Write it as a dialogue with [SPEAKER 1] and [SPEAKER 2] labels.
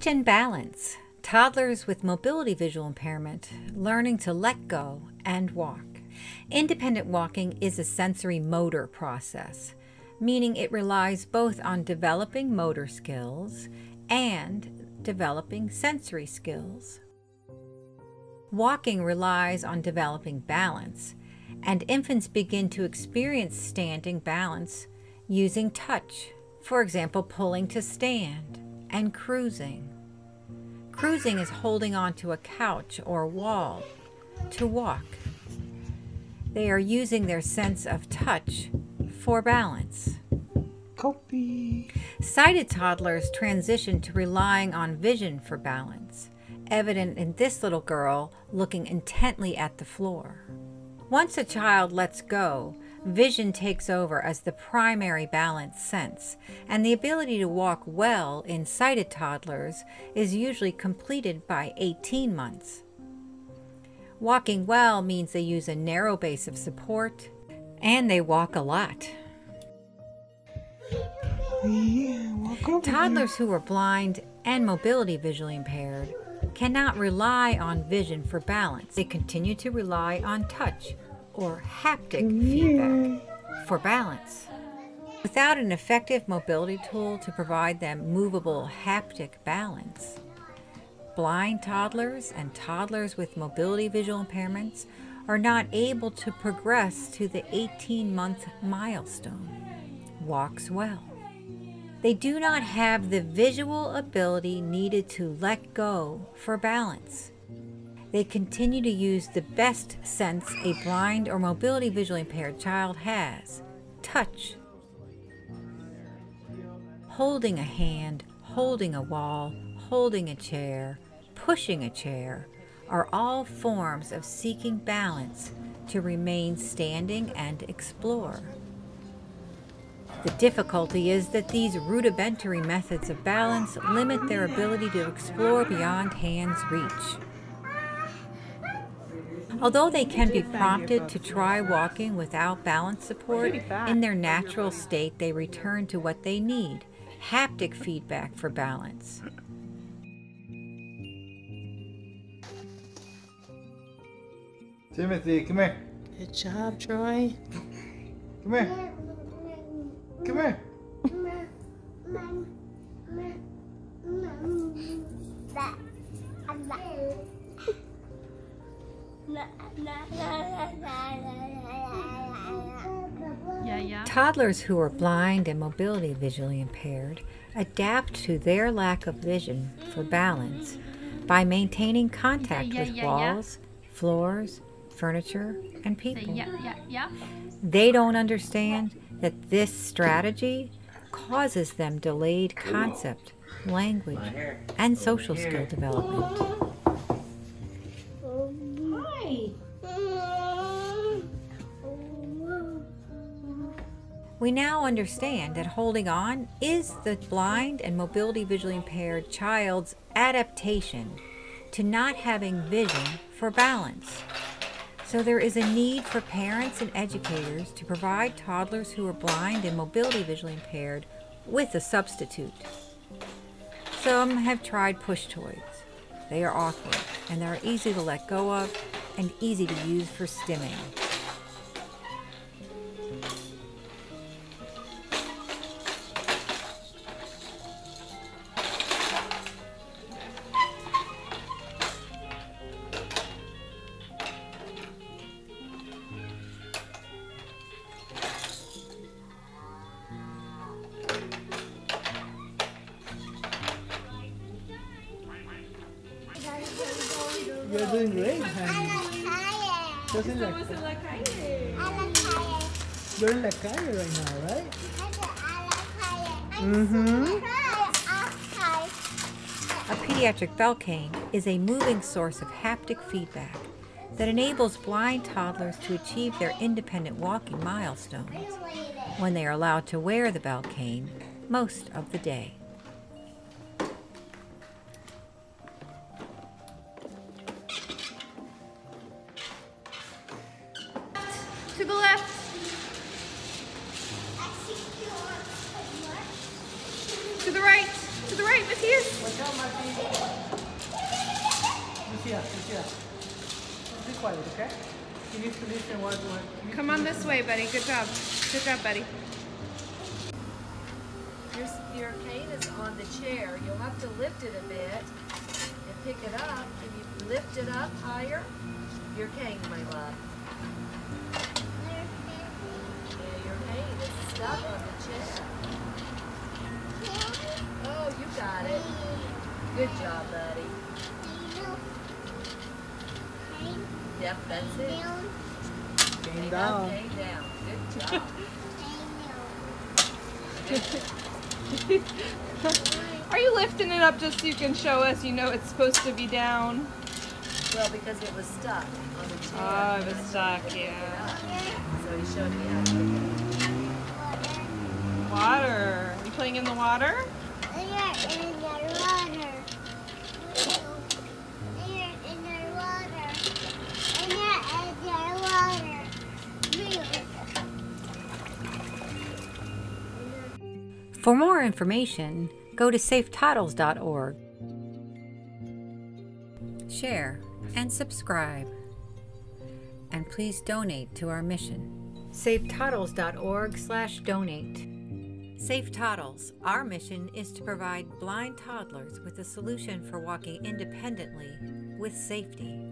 [SPEAKER 1] Touch and balance. Toddlers with mobility visual impairment learning to let go and walk. Independent walking is a sensory motor process, meaning it relies both on developing motor skills and developing sensory skills. Walking relies on developing balance, and infants begin to experience standing balance using touch, for example, pulling to stand and cruising. Cruising is holding onto a couch or wall to walk. They are using their sense of touch for balance.
[SPEAKER 2] Copy.
[SPEAKER 1] Sighted toddlers transition to relying on vision for balance, evident in this little girl looking intently at the floor. Once a child lets go, vision takes over as the primary balance sense, and the ability to walk well in sighted toddlers is usually completed by 18 months. Walking well means they use a narrow base of support and they walk a lot.
[SPEAKER 2] Yeah, walk
[SPEAKER 1] Toddlers who are blind and mobility visually impaired cannot rely on vision for balance. They continue to rely on touch or haptic feedback for balance. Without an effective mobility tool to provide them movable haptic balance, blind toddlers and toddlers with mobility visual impairments are not able to progress to the 18 month milestone. Walks well. They do not have the visual ability needed to let go for balance. They continue to use the best sense a blind or mobility visually impaired child has touch. Holding a hand, holding a wall, holding a chair, pushing a chair are all forms of seeking balance to remain standing and explore. The difficulty is that these rudimentary methods of balance limit their ability to explore beyond hand's reach. Although they can be prompted to try walking without balance support, in their natural state they return to what they need haptic feedback for balance.
[SPEAKER 2] Timothy, come here.
[SPEAKER 3] Good job, Troy.
[SPEAKER 2] Come here. Come here.
[SPEAKER 4] Yeah, yeah.
[SPEAKER 1] Toddlers who are blind and mobility visually impaired adapt to their lack of vision for balance by maintaining contact
[SPEAKER 4] yeah,
[SPEAKER 1] with walls, floors, furniture, and people. They don't understand that this strategy causes them delayed concept, language, and social skill development. We now understand that holding on is the blind and mobility visually impaired child's adaptation to not having vision for balance. So there is a need for parents and educators to provide toddlers who are blind and mobility visually impaired with a substitute. Some have tried push toys. They are awkward and they are easy to let go of and easy to use for stimming.
[SPEAKER 2] Doesn't like You're in La Calle right now, right? Mm-hmm.
[SPEAKER 1] A pediatric belt cane is a moving source of haptic feedback that enables blind toddlers to achieve their independent walking milestones when they are allowed to wear the belt cane most of the day.
[SPEAKER 4] the left. To the right. To the right, Matthias. Watch out, Matthias. Lucia, Lucia.
[SPEAKER 2] Be quiet, okay? You need to listen what, what
[SPEAKER 3] Come on this way, buddy. Good job. Good job, buddy.
[SPEAKER 5] Your, your cane is on the chair. You'll have to lift it a bit and pick it up. If you lift it up higher? Your cane, my love. Oh, you got it. Good job, buddy. Yep, that's it.
[SPEAKER 2] Cane down.
[SPEAKER 5] cane down. Good job.
[SPEAKER 3] Are you lifting it up just so you can show us you know it's supposed to be down?
[SPEAKER 5] Well, because it was stuck on the chair.
[SPEAKER 3] Oh, it was stuck, yeah.
[SPEAKER 5] So he showed me how to up.
[SPEAKER 3] Water. You playing in the water?
[SPEAKER 1] For more information, go to safetoddles.org. Share and subscribe. And please donate to our mission. safetoddles.org slash donate. Safe Toddles. Our mission is to provide blind toddlers with a solution for walking independently with safety.